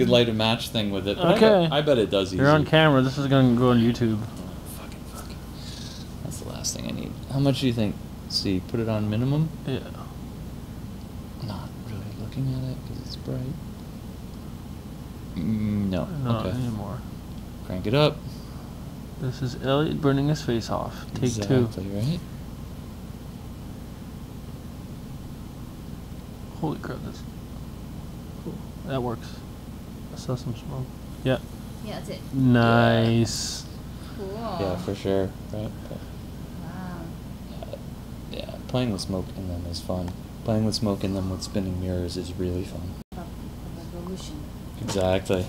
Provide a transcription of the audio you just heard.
could light a match thing with it. But I Okay. bet, I bet it does easy. You're on camera. This is gonna go on YouTube. Fucking fuck. That's the last thing I need. How much do you think? See, put it on minimum. Yeah. Not really looking at it because it's bright. Mm, no. Not okay. anymore. Crank it up. This is Elliot burning his face off. Take exactly, two. right? Holy crap! That's cool. That works. I saw some smoke. Yeah. Yeah, that's it. Nice. Cool. Yeah, for sure. Right. But, Wow. yeah, yeah, playing with smoke in them is fun. Playing with smoke in them with spinning mirrors is really fun. Of, of evolution. Exactly.